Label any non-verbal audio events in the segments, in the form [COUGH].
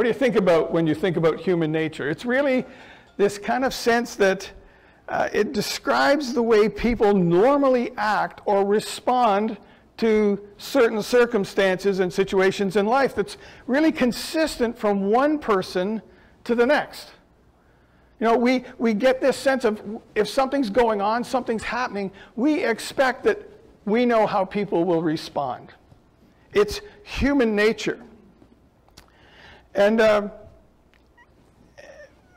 What do you think about when you think about human nature? It's really this kind of sense that uh, it describes the way people normally act or respond to certain circumstances and situations in life that's really consistent from one person to the next. You know, we, we get this sense of if something's going on, something's happening, we expect that we know how people will respond. It's human nature. And, uh,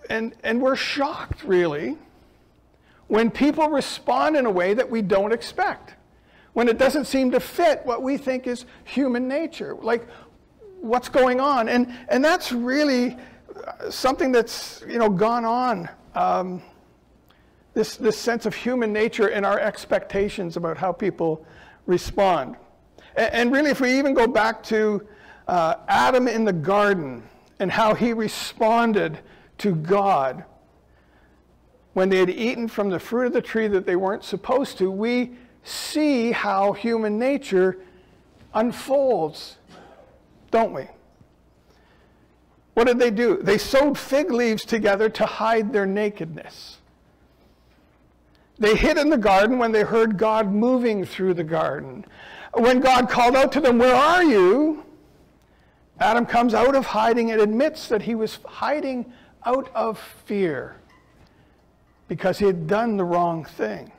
and, and we're shocked, really, when people respond in a way that we don't expect when it doesn't seem to fit what we think is human nature. Like, what's going on? And, and that's really uh, something that's, you know, gone on. Um, this, this sense of human nature and our expectations about how people respond. And, and really, if we even go back to uh, Adam in the garden and how he responded to God when they had eaten from the fruit of the tree that they weren't supposed to, we see how human nature unfolds, don't we? What did they do? They sewed fig leaves together to hide their nakedness. They hid in the garden when they heard God moving through the garden. When God called out to them, Where are you? Adam comes out of hiding and admits that he was hiding out of fear because he had done the wrong thing.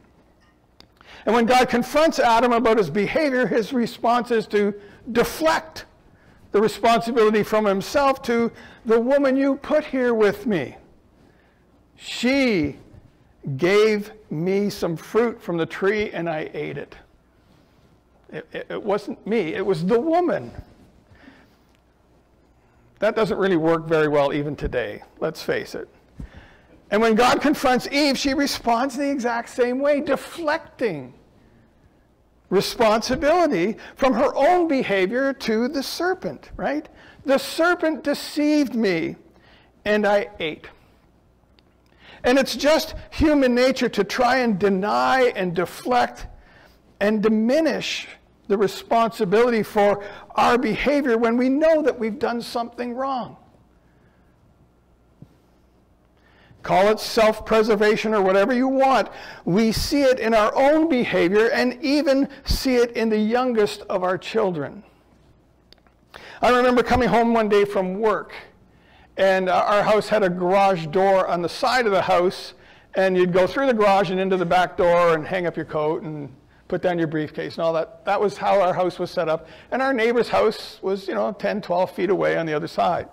And when God confronts Adam about his behavior, his response is to deflect the responsibility from himself to the woman you put here with me. She gave me some fruit from the tree and I ate it. It, it, it wasn't me, it was the woman. That doesn't really work very well even today, let's face it. And when God confronts Eve, she responds the exact same way, deflecting responsibility from her own behavior to the serpent, right? The serpent deceived me and I ate. And it's just human nature to try and deny and deflect and diminish the responsibility for our behavior when we know that we've done something wrong. Call it self preservation or whatever you want. We see it in our own behavior and even see it in the youngest of our children. I remember coming home one day from work, and uh, our house had a garage door on the side of the house, and you'd go through the garage and into the back door and hang up your coat and put down your briefcase and all that. That was how our house was set up. And our neighbor's house was, you know, 10, 12 feet away on the other side.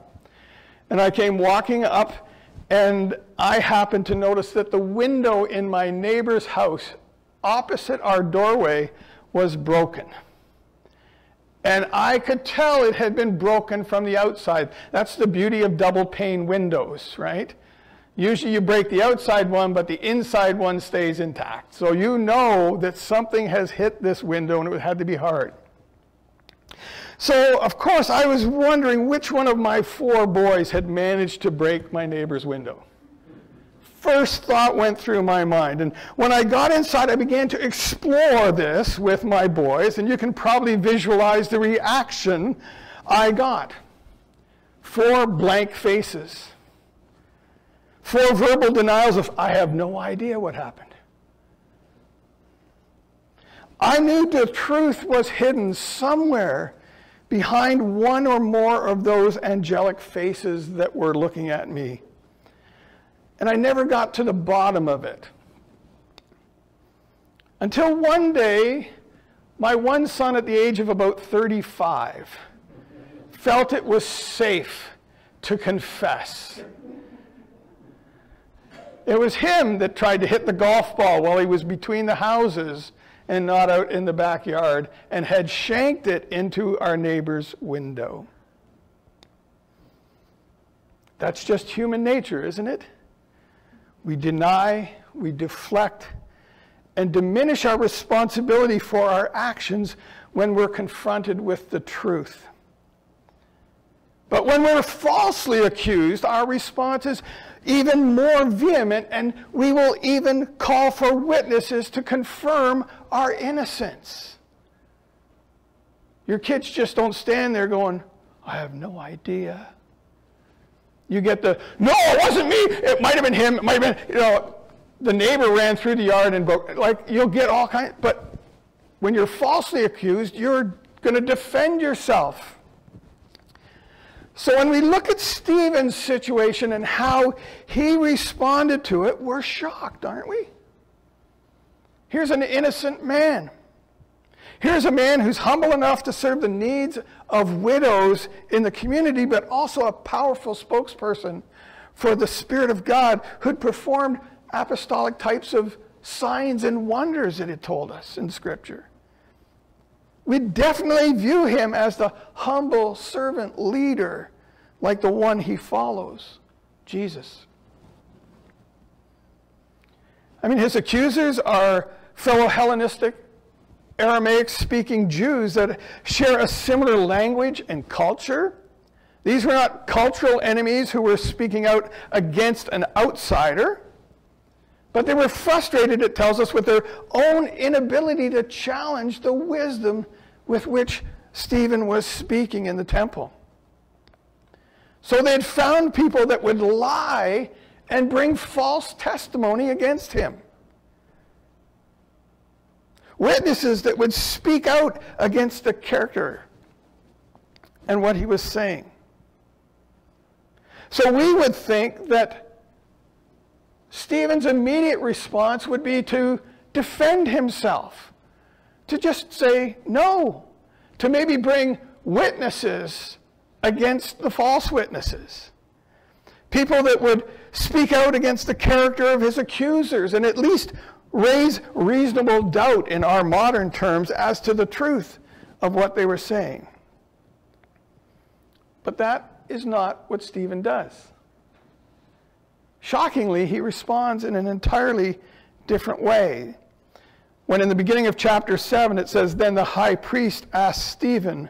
And I came walking up and I happened to notice that the window in my neighbor's house opposite our doorway was broken. And I could tell it had been broken from the outside. That's the beauty of double pane windows, right? Usually you break the outside one, but the inside one stays intact. So you know that something has hit this window and it had to be hard. So, of course, I was wondering which one of my four boys had managed to break my neighbor's window. First thought went through my mind. And when I got inside, I began to explore this with my boys, and you can probably visualize the reaction I got. Four blank faces. Four verbal denials of, I have no idea what happened. I knew the truth was hidden somewhere behind one or more of those angelic faces that were looking at me. And I never got to the bottom of it. Until one day, my one son at the age of about 35 felt it was safe to confess. It was him that tried to hit the golf ball while he was between the houses and not out in the backyard and had shanked it into our neighbor's window. That's just human nature, isn't it? We deny, we deflect, and diminish our responsibility for our actions when we're confronted with the truth. But when we're falsely accused, our response is even more vehement, and we will even call for witnesses to confirm our innocence. Your kids just don't stand there going, I have no idea. You get the, no, it wasn't me. It might have been him. It might have been, you know, the neighbor ran through the yard and broke. Like, you'll get all kinds. But when you're falsely accused, you're going to defend yourself. So when we look at Stephen's situation and how he responded to it, we're shocked, aren't we? Here's an innocent man. Here's a man who's humble enough to serve the needs of widows in the community, but also a powerful spokesperson for the Spirit of God who'd performed apostolic types of signs and wonders that it told us in Scripture. We definitely view him as the humble servant leader, like the one he follows, Jesus. I mean, his accusers are fellow Hellenistic Aramaic speaking Jews that share a similar language and culture. These were not cultural enemies who were speaking out against an outsider, but they were frustrated, it tells us, with their own inability to challenge the wisdom with which Stephen was speaking in the temple. So they had found people that would lie and bring false testimony against him witnesses that would speak out against the character and what he was saying. So we would think that Stephen's immediate response would be to defend himself, to just say no, to maybe bring witnesses against the false witnesses. People that would speak out against the character of his accusers and at least raise reasonable doubt in our modern terms as to the truth of what they were saying. But that is not what Stephen does. Shockingly, he responds in an entirely different way. When in the beginning of chapter 7 it says, Then the high priest asked Stephen,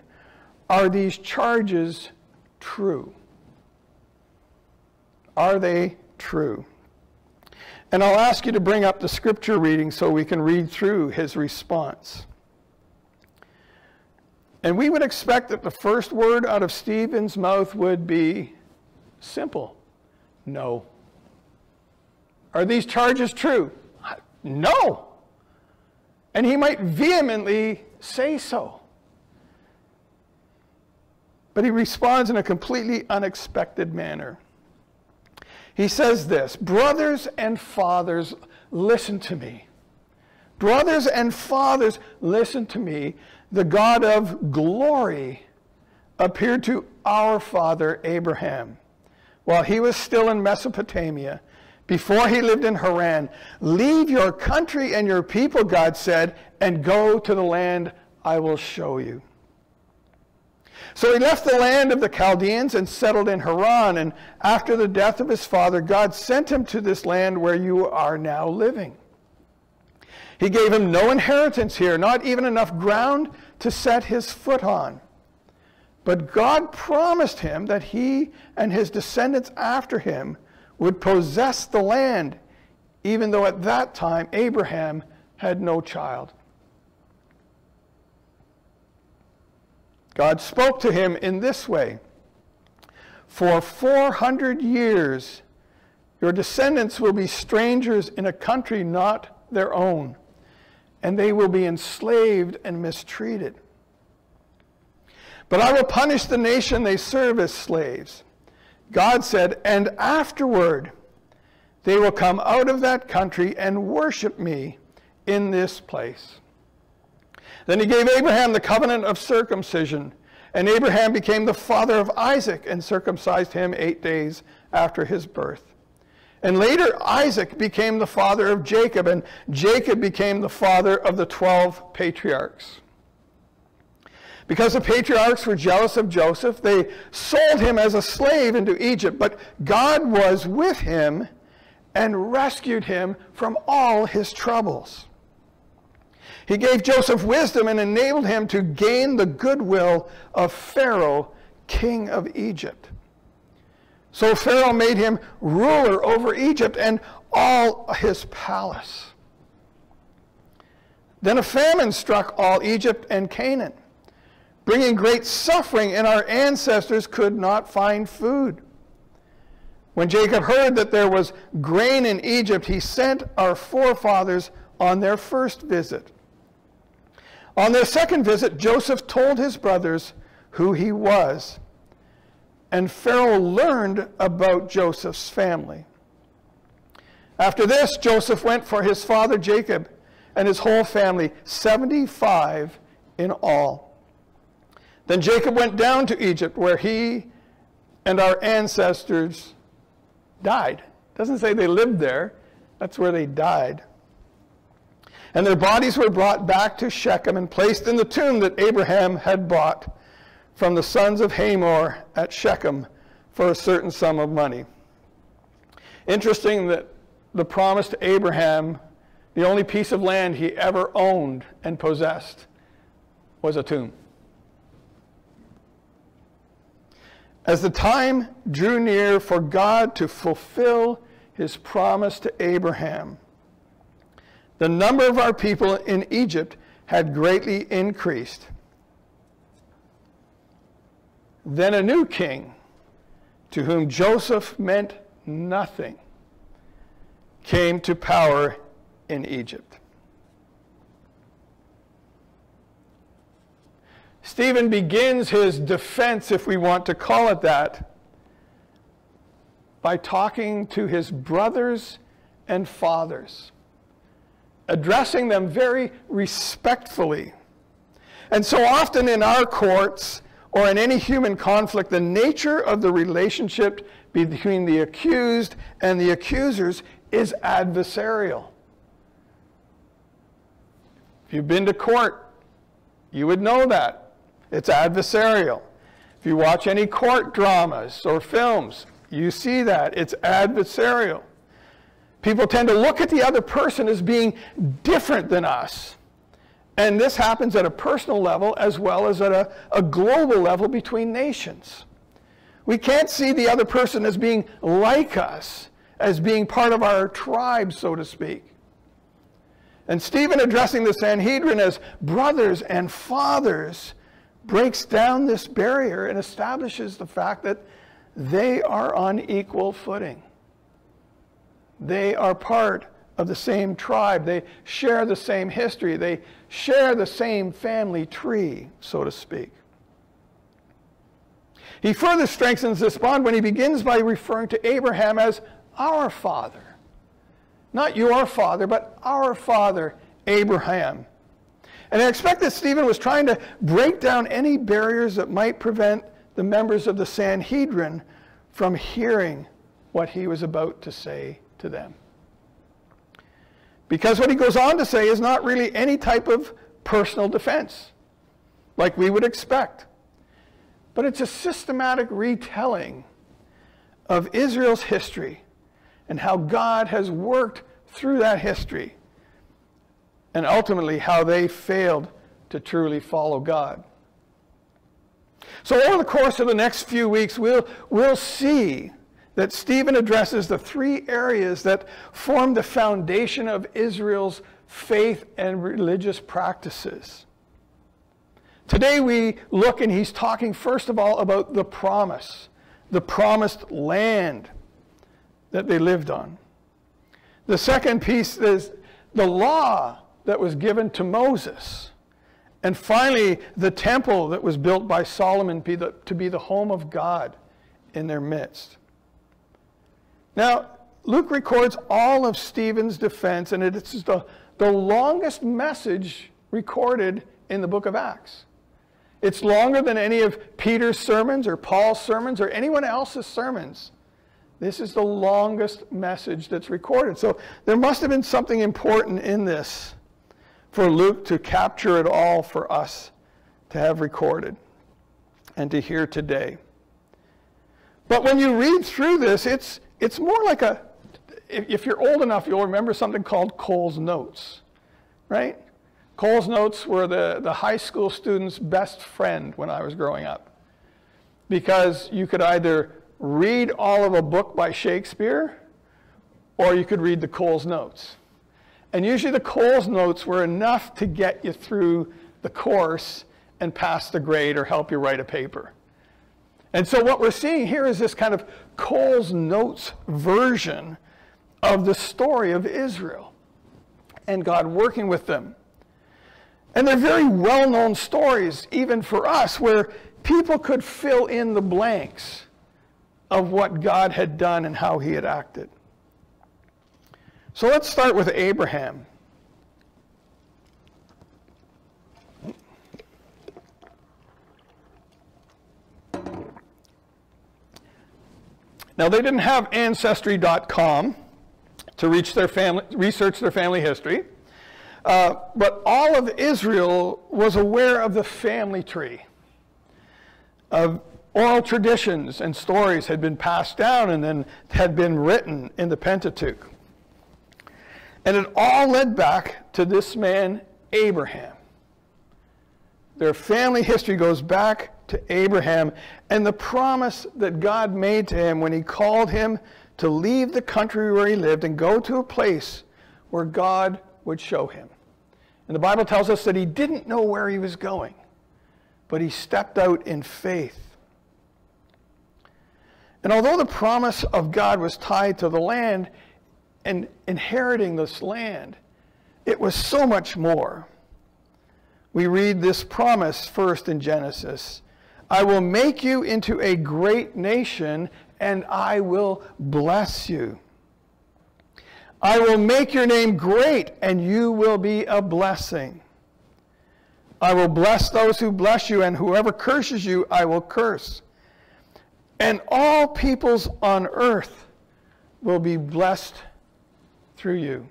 Are these charges true? Are they true? And I'll ask you to bring up the scripture reading so we can read through his response. And we would expect that the first word out of Stephen's mouth would be simple no. Are these charges true? No. And he might vehemently say so. But he responds in a completely unexpected manner. He says this Brothers and fathers, listen to me. Brothers and fathers, listen to me. The God of glory appeared to our father Abraham while he was still in Mesopotamia, before he lived in Haran. Leave your country and your people, God said, and go to the land I will show you. So he left the land of the Chaldeans and settled in Haran. And after the death of his father, God sent him to this land where you are now living. He gave him no inheritance here, not even enough ground to set his foot on. But God promised him that he and his descendants after him would possess the land, even though at that time Abraham had no child. God spoke to him in this way For 400 years, your descendants will be strangers in a country not their own, and they will be enslaved and mistreated. But I will punish the nation they serve as slaves. God said, and afterward they will come out of that country and worship me in this place. Then he gave Abraham the covenant of circumcision. And Abraham became the father of Isaac and circumcised him eight days after his birth. And later, Isaac became the father of Jacob, and Jacob became the father of the 12 patriarchs. Because the patriarchs were jealous of Joseph, they sold him as a slave into Egypt. But God was with him and rescued him from all his troubles. He gave Joseph wisdom and enabled him to gain the goodwill of Pharaoh, king of Egypt. So Pharaoh made him ruler over Egypt and all his palace. Then a famine struck all Egypt and Canaan, bringing great suffering, and our ancestors could not find food. When Jacob heard that there was grain in Egypt, he sent our forefathers on their first visit. On their second visit, Joseph told his brothers who he was, and Pharaoh learned about Joseph's family. After this, Joseph went for his father Jacob and his whole family, 75 in all. Then Jacob went down to Egypt, where he and our ancestors died. It doesn't say they lived there, that's where they died. And their bodies were brought back to Shechem and placed in the tomb that Abraham had bought from the sons of Hamor at Shechem for a certain sum of money. Interesting that the promise to Abraham, the only piece of land he ever owned and possessed, was a tomb. As the time drew near for God to fulfill his promise to Abraham, the number of our people in Egypt had greatly increased. Then a new king, to whom Joseph meant nothing, came to power in Egypt. Stephen begins his defense, if we want to call it that, by talking to his brothers and fathers, addressing them very respectfully. And so often in our courts or in any human conflict, the nature of the relationship between the accused and the accusers is adversarial. If you've been to court, you would know that. It's adversarial. If you watch any court dramas or films, you see that. It's adversarial. People tend to look at the other person as being different than us. And this happens at a personal level as well as at a, a global level between nations. We can't see the other person as being like us as being part of our tribe, so to speak. And Stephen, addressing the Sanhedrin as brothers and fathers, breaks down this barrier and establishes the fact that they are on equal footing. They are part of the same tribe. They share the same history. They share the same family tree, so to speak. He further strengthens this bond when he begins by referring to Abraham as our father. Not your father, but our father, Abraham. And I expect that Stephen was trying to break down any barriers that might prevent the members of the Sanhedrin from hearing what he was about to say to them. Because what he goes on to say is not really any type of personal defense, like we would expect, but it's a systematic retelling of Israel's history and how God has worked through that history, and ultimately how they failed to truly follow God. So, over the course of the next few weeks, we'll, we'll see that Stephen addresses the three areas that form the foundation of Israel's faith and religious practices. Today, we look and he's talking, first of all, about the promise, the promised land that they lived on. The second piece is the law that was given to Moses. And finally, the temple that was built by Solomon to be the home of God in their midst. Now, Luke records all of Stephen's defense, and it's the, the longest message recorded in the book of Acts. It's longer than any of Peter's sermons or Paul's sermons or anyone else's sermons. This is the longest message that's recorded. So there must have been something important in this for Luke to capture it all for us to have recorded and to hear today. But when you read through this, it's, it's more like a, if you're old enough, you'll remember something called Coles Notes, right? Coles Notes were the, the high school student's best friend when I was growing up. Because you could either read all of a book by Shakespeare, or you could read the Coles Notes. And usually the Coles Notes were enough to get you through the course and pass the grade or help you write a paper. And so what we're seeing here is this kind of Coles Notes version of the story of Israel and God working with them. And they're very well known stories, even for us, where people could fill in the blanks of what God had done and how he had acted. So let's start with Abraham. Now, they didn't have Ancestry.com to reach their family, research their family history, uh, but all of Israel was aware of the family tree. Of oral traditions and stories had been passed down and then had been written in the Pentateuch. And it all led back to this man, Abraham. Their family history goes back to Abraham and the promise that God made to him when he called him to leave the country where he lived and go to a place where God would show him. And the Bible tells us that he didn't know where he was going, but he stepped out in faith. And although the promise of God was tied to the land and inheriting this land, it was so much more. We read this promise first in Genesis I will make you into a great nation, and I will bless you. I will make your name great, and you will be a blessing. I will bless those who bless you, and whoever curses you, I will curse. And all peoples on earth will be blessed through you.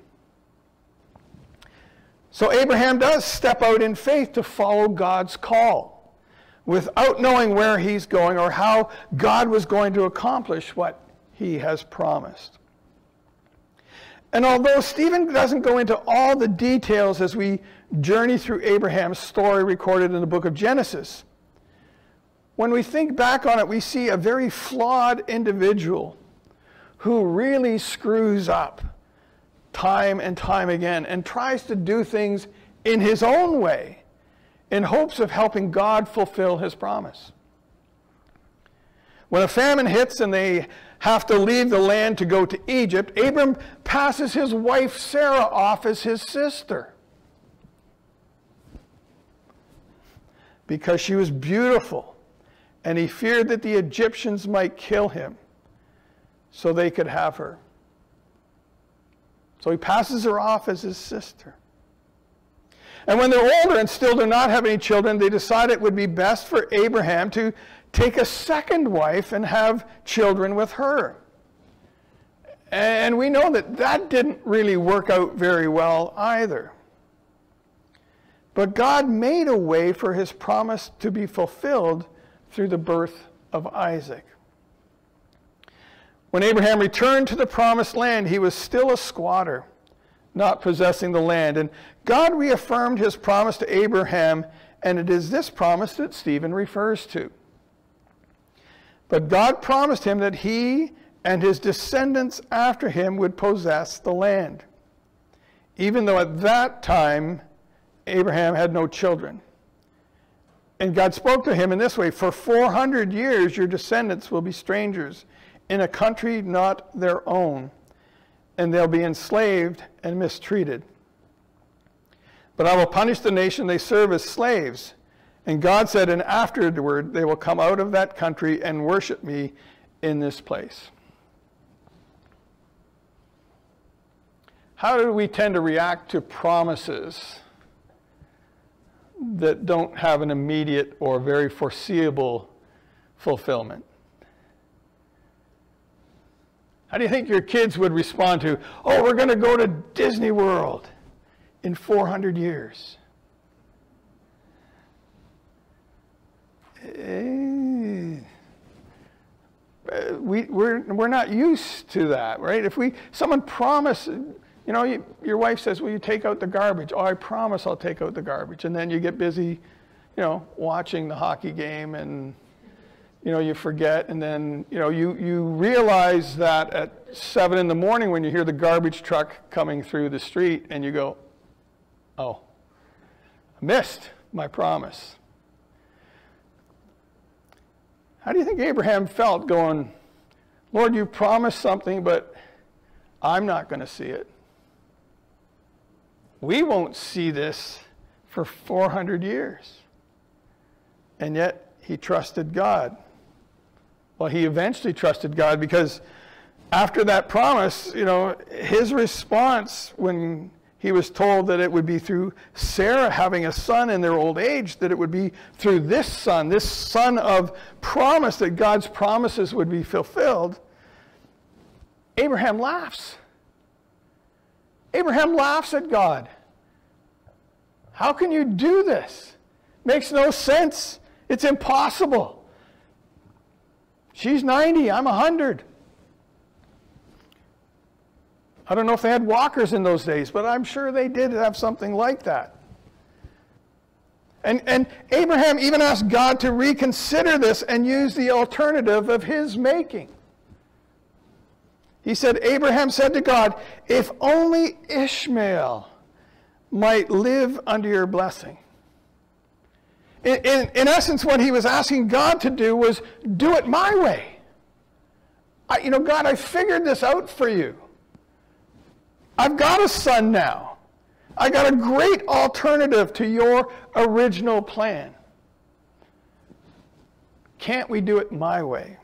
So Abraham does step out in faith to follow God's call without knowing where he's going or how God was going to accomplish what he has promised. And although Stephen doesn't go into all the details as we journey through Abraham's story recorded in the book of Genesis, when we think back on it, we see a very flawed individual who really screws up time and time again and tries to do things in his own way in hopes of helping God fulfill his promise. When a famine hits and they have to leave the land to go to Egypt, Abram passes his wife Sarah off as his sister because she was beautiful and he feared that the Egyptians might kill him so they could have her. So he passes her off as his sister. And when they're older and still do not have any children, they decide it would be best for Abraham to take a second wife and have children with her. And we know that that didn't really work out very well either. But God made a way for his promise to be fulfilled through the birth of Isaac. When Abraham returned to the promised land, he was still a squatter not possessing the land. And God reaffirmed his promise to Abraham, and it is this promise that Stephen refers to. But God promised him that he and his descendants after him would possess the land, even though at that time Abraham had no children. And God spoke to him in this way For 400 years your descendants will be strangers in a country not their own and they'll be enslaved and mistreated. But I will punish the nation they serve as slaves. And God said, and afterward they will come out of that country and worship me in this place. How do we tend to react to promises that don't have an immediate or very foreseeable fulfillment? How do you think your kids would respond to, oh, we're going to go to Disney World in 400 years? Eh, we, we're, we're not used to that, right? If we, someone promises, you know, you, your wife says, will you take out the garbage? Oh, I promise I'll take out the garbage. And then you get busy, you know, watching the hockey game and you know, you forget, and then, you know, you, you realize that at seven in the morning when you hear the garbage truck coming through the street, and you go, oh, I missed my promise. How do you think Abraham felt going, Lord, you promised something, but I'm not going to see it? We won't see this for 400 years. And yet, he trusted God. Well, he eventually trusted God because after that promise, you know, his response when he was told that it would be through Sarah having a son in their old age, that it would be through this son, this son of promise, that God's promises would be fulfilled. Abraham laughs. Abraham laughs at God. How can you do this? Makes no sense. It's impossible. She's 90, I'm 100. I don't know if they had walkers in those days, but I'm sure they did have something like that. And, and Abraham even asked God to reconsider this and use the alternative of his making. He said, Abraham said to God, If only Ishmael might live under your blessing. In, in, in, essence, what he was asking God to do was do it my way. I, you know, God, I figured this out for you. I've got a son now. I got a great alternative to your original plan. Can't we do it my way?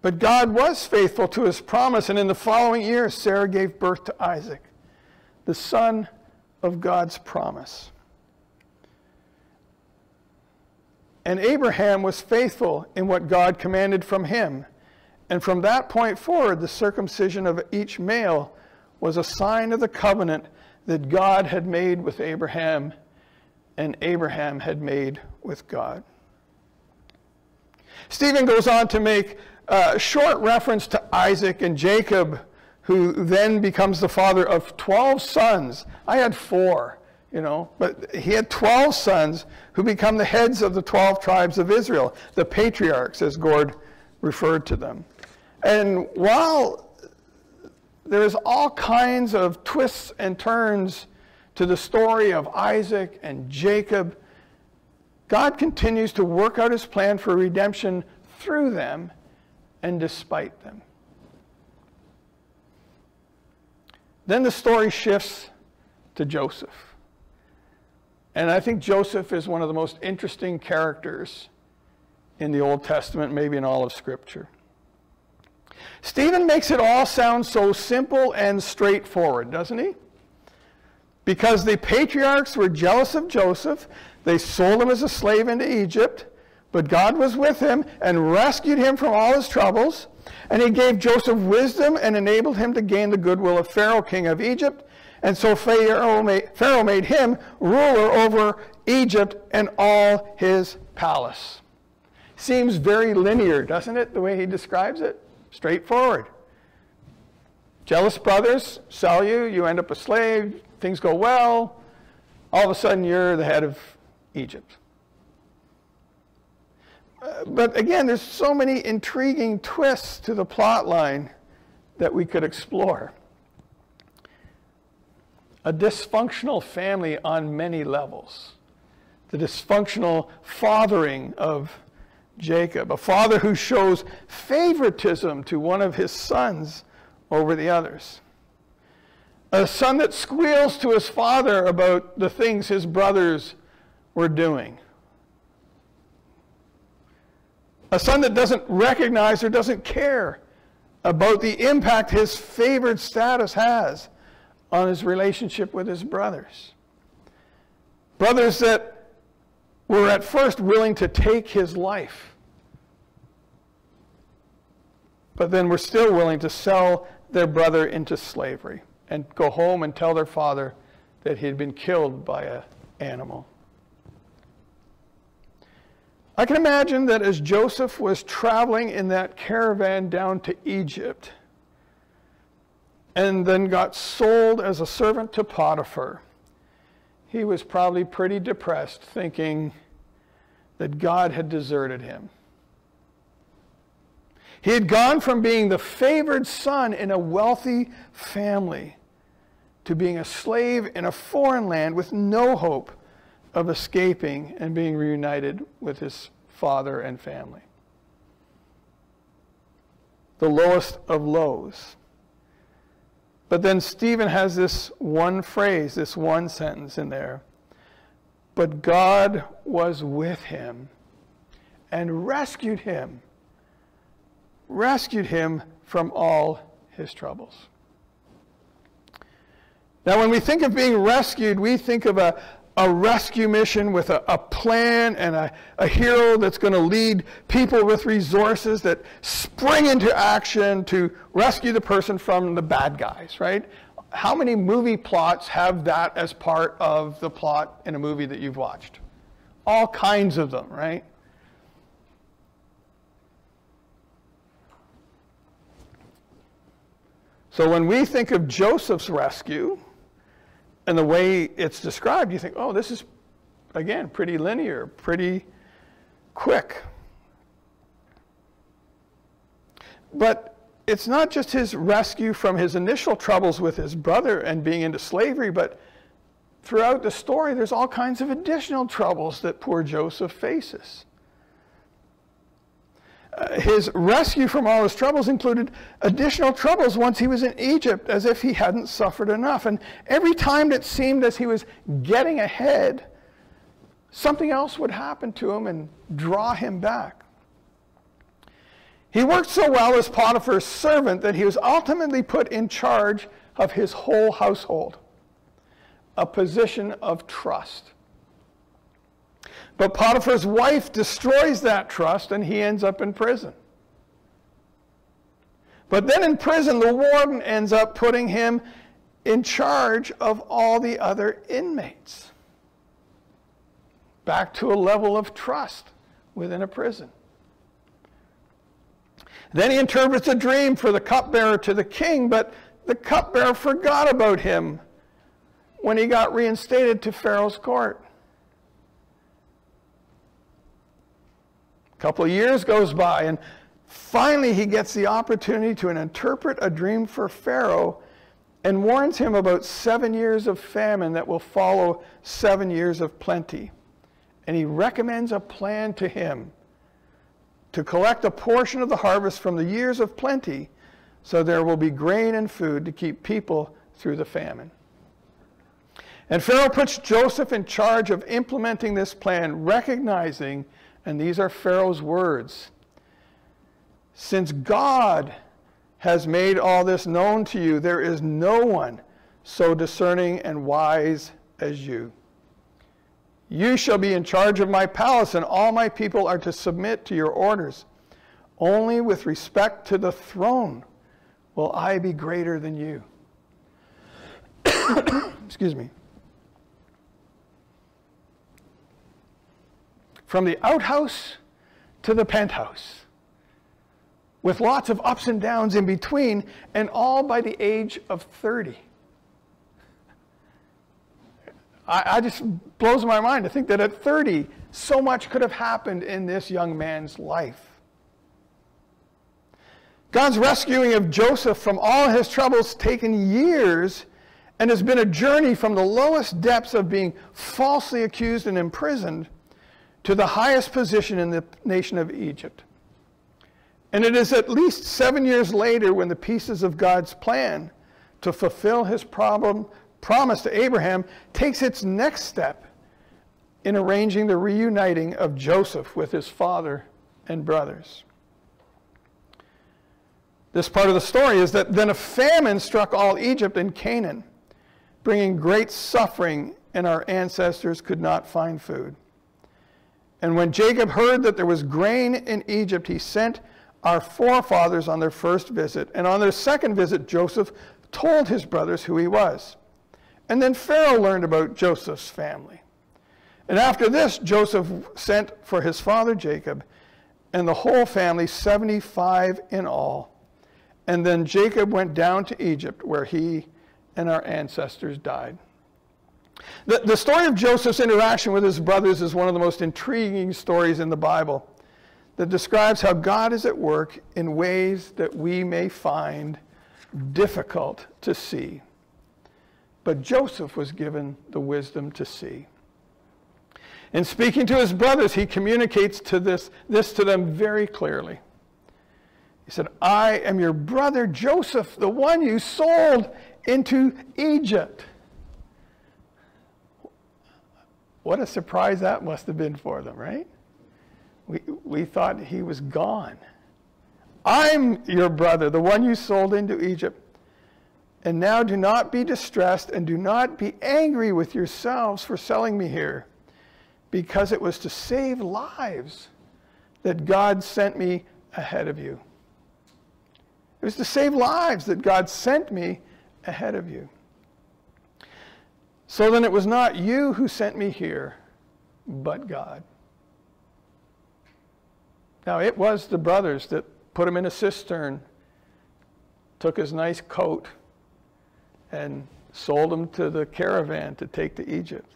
But God was faithful to his promise, and in the following year, Sarah gave birth to Isaac, the son of God's promise. And Abraham was faithful in what God commanded from him and from that point forward, the circumcision of each male was a sign of the covenant that God had made with Abraham and Abraham had made with God. Stephen goes on to make a short reference to Isaac and Jacob, who then becomes the father of 12 sons. I had four, you know, but he had 12 sons who become the heads of the 12 tribes of Israel, the patriarchs, as Gord referred to them. And while there's all kinds of twists and turns to the story of Isaac and Jacob, God continues to work out his plan for redemption through them and despite them. Then the story shifts to Joseph. And I think Joseph is one of the most interesting characters in the Old Testament, maybe in all of Scripture. Stephen makes it all sound so simple and straightforward, doesn't he? Because the patriarchs were jealous of Joseph, they sold him as a slave into Egypt, but God was with him and rescued him from all his troubles. And he gave Joseph wisdom and enabled him to gain the goodwill of Pharaoh, king of Egypt. And so Pharaoh made, Pharaoh made him ruler over Egypt and all his palace. Seems very linear, doesn't it, the way he describes it? Straightforward. Jealous brothers sell you, you end up a slave, things go well, all of a sudden you're the head of Egypt. Uh, but again, there's so many intriguing twists to the plot line that we could explore. A dysfunctional family on many levels. The dysfunctional fathering of Jacob, a father who shows favoritism to one of his sons over the others. A son that squeals to his father about the things his brothers were doing. A son that doesn't recognize or doesn't care about the impact his favored status has on his relationship with his brothers. Brothers that were at first willing to take his life, but then were still willing to sell their brother into slavery and go home and tell their father that he had been killed by an animal. I can imagine that as Joseph was traveling in that caravan down to Egypt and then got sold as a servant to Potiphar, he was probably pretty depressed, thinking that God had deserted him. He had gone from being the favored son in a wealthy family to being a slave in a foreign land with no hope of escaping and being reunited with his father and family. The lowest of lows. But then Stephen has this one phrase, this one sentence in there. But God was with him and rescued him, rescued him from all his troubles. Now, when we think of being rescued, we think of a, a rescue mission with a, a plan and a, a hero that's going to lead people with resources that spring into action to rescue the person from the bad guys, right? How many movie plots have that as part of the plot in a movie that you've watched? All kinds of them, right? So when we think of Joseph's rescue, and the way it's described, you think, oh, this is, again, pretty linear, pretty quick. But it's not just his rescue from his initial troubles with his brother and being into slavery, but throughout the story, there's all kinds of additional troubles that poor Joseph faces Uh, his rescue from all his troubles included additional troubles once he was in Egypt, as if he hadn't suffered enough. And every time it seemed as he was getting ahead, something else would happen to him and draw him back. He worked so well as Potiphar's servant that he was ultimately put in charge of his whole household, a position of trust. But Potiphar's wife destroys that trust and he ends up in prison. But then in prison, the warden ends up putting him in charge of all the other inmates. Back to a level of trust within a prison. Then he interprets a dream for the cupbearer to the king, but the cupbearer forgot about him when he got reinstated to Pharaoh's court. Couple of years goes by, and finally he gets the opportunity to interpret a dream for Pharaoh and warns him about seven years of famine that will follow seven years of plenty. And he recommends a plan to him to collect a portion of the harvest from the years of plenty so there will be grain and food to keep people through the famine. And Pharaoh puts Joseph in charge of implementing this plan, recognizing and these are Pharaoh's words. Since God has made all this known to you, there is no one so discerning and wise as you. You shall be in charge of my palace, and all my people are to submit to your orders. Only with respect to the throne will I be greater than you. [COUGHS] Excuse me. From the outhouse to the penthouse, with lots of ups and downs in between, and all by the age of 30. I, I just blows my mind to think that at 30, so much could have happened in this young man's life. God's rescuing of Joseph from all his troubles taken years and has been a journey from the lowest depths of being falsely accused and imprisoned to the highest position in the nation of Egypt. And it is at least seven years later when the pieces of God's plan to fulfill his problem, promise to Abraham takes its next step in arranging the reuniting of Joseph with his father and brothers. This part of the story is that then a famine struck all Egypt and Canaan, bringing great suffering, and our ancestors could not find food. And when Jacob heard that there was grain in Egypt, he sent our forefathers on their first visit. And on their second visit, Joseph told his brothers who he was. And then Pharaoh learned about Joseph's family. And after this, Joseph sent for his father Jacob and the whole family, 75 in all. And then Jacob went down to Egypt, where he and our ancestors died. The, the story of Joseph's interaction with his brothers is one of the most intriguing stories in the Bible that describes how God is at work in ways that we may find difficult to see. But Joseph was given the wisdom to see. In speaking to his brothers, he communicates to this, this to them very clearly. He said, I am your brother Joseph, the one you sold into Egypt. What a surprise that must have been for them, right? We, we thought he was gone. I'm your brother, the one you sold into Egypt. And now do not be distressed and do not be angry with yourselves for selling me here, because it was to save lives that God sent me ahead of you. It was to save lives that God sent me ahead of you. So then it was not you who sent me here, but God. Now it was the brothers that put him in a cistern, took his nice coat, and sold him to the caravan to take to Egypt.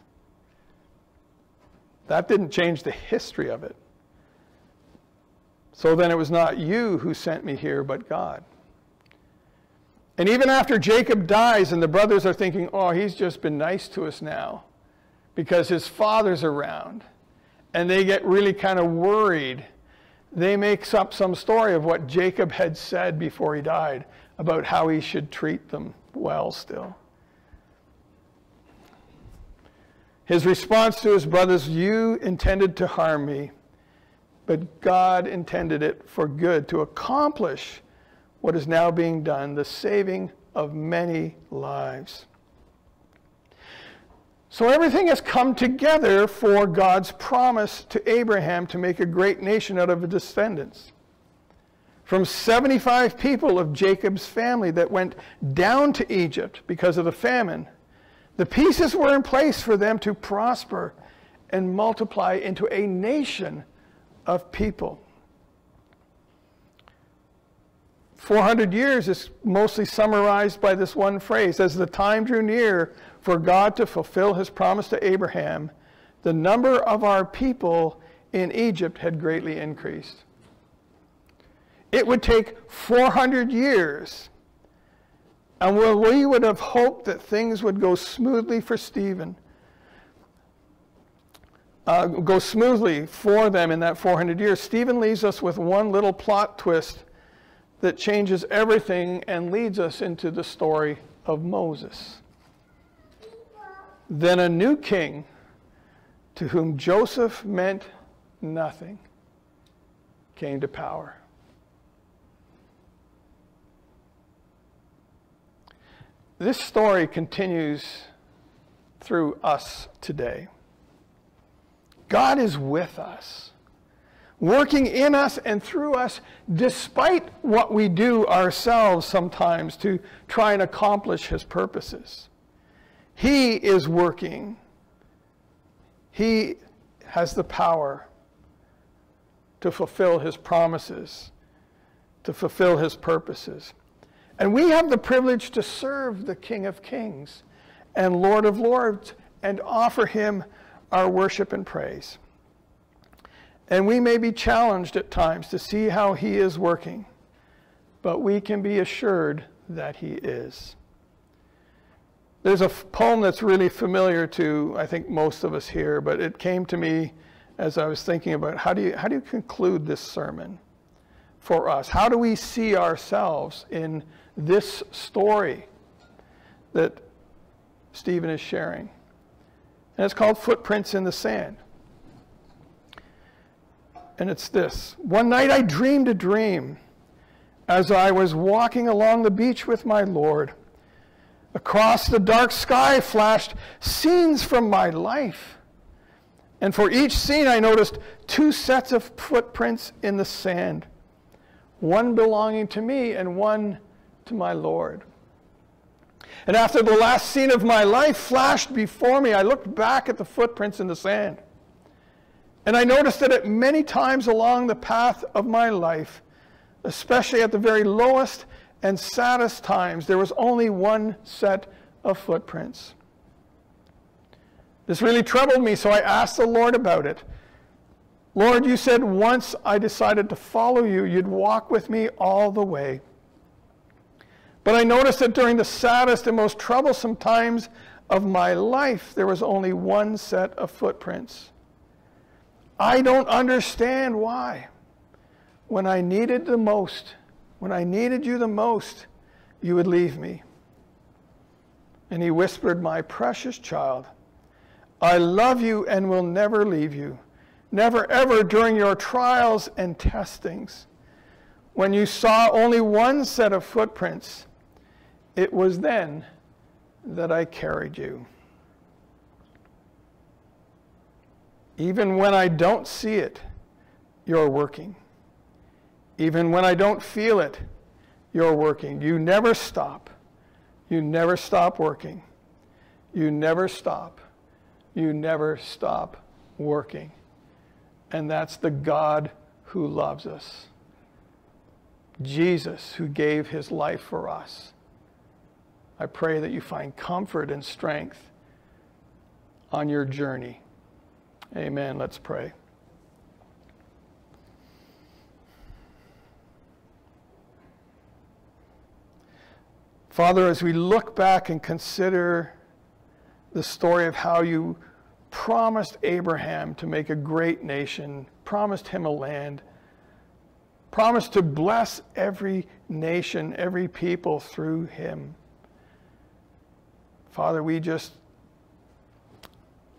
That didn't change the history of it. So then it was not you who sent me here, but God. And even after Jacob dies, and the brothers are thinking, oh, he's just been nice to us now because his father's around, and they get really kind of worried they make up some story of what Jacob had said before he died about how he should treat them well still. His response to his brothers, You intended to harm me, but God intended it for good to accomplish what is now being done, the saving of many lives. So everything has come together for God's promise to Abraham to make a great nation out of his descendants. From 75 people of Jacob's family that went down to Egypt because of the famine, the pieces were in place for them to prosper and multiply into a nation of people. 400 years is mostly summarized by this one phrase As the time drew near for God to fulfill his promise to Abraham, the number of our people in Egypt had greatly increased. It would take 400 years. And we would have hoped that things would go smoothly for Stephen, uh, go smoothly for them in that 400 years. Stephen leaves us with one little plot twist that changes everything and leads us into the story of Moses. Then a new king to whom Joseph meant nothing came to power. This story continues through us today. God is with us, working in us and through us, despite what we do ourselves sometimes to try and accomplish his purposes. He is working. He has the power to fulfill his promises, to fulfill his purposes. And we have the privilege to serve the King of Kings and Lord of Lords and offer him our worship and praise. And we may be challenged at times to see how he is working, but we can be assured that he is. There's a poem that's really familiar to, I think, most of us here, but it came to me as I was thinking about how do you, how do you conclude this sermon for us? How do we see ourselves in this story that Stephen is sharing? And it's called Footprints in the Sand. And it's this One night I dreamed a dream as I was walking along the beach with my Lord. Across the dark sky flashed scenes from my life. And for each scene, I noticed two sets of footprints in the sand one belonging to me and one to my Lord. And after the last scene of my life flashed before me, I looked back at the footprints in the sand. And I noticed that at many times along the path of my life, especially at the very lowest and saddest times, there was only one set of footprints. This really troubled me, so I asked the Lord about it. Lord, you said once I decided to follow you, you'd walk with me all the way. But I noticed that during the saddest and most troublesome times of my life, there was only one set of footprints. I don't understand why. When I needed the most, when I needed you the most, you would leave me. And he whispered, My precious child, I love you and will never leave you. Never ever during your trials and testings. When you saw only one set of footprints, it was then that I carried you. Even when I don't see it, you're working. Even when I don't feel it, you're working. You never stop. You never stop working. You never stop. You never stop working. And that's the God who loves us. Jesus, who gave his life for us. I pray that you find comfort and strength on your journey. Amen. Let's pray. Father, as we look back and consider the story of how you promised Abraham to make a great nation, promised him a land, promised to bless every nation, every people through him. Father, we just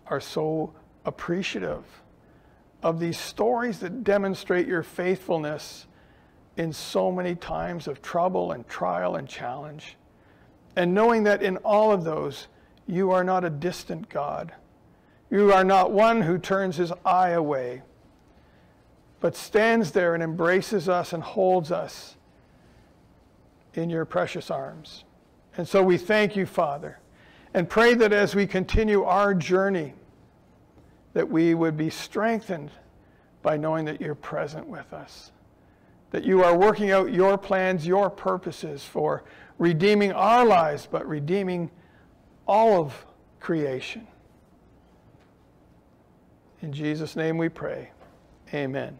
are so appreciative of these stories that demonstrate your faithfulness in so many times of trouble and trial and challenge. And knowing that in all of those, you are not a distant God. You are not one who turns his eye away, but stands there and embraces us and holds us in your precious arms. And so we thank you, Father, and pray that as we continue our journey, that we would be strengthened by knowing that you're present with us, that you are working out your plans, your purposes for redeeming our lives, but redeeming all of creation. In Jesus' name we pray. Amen.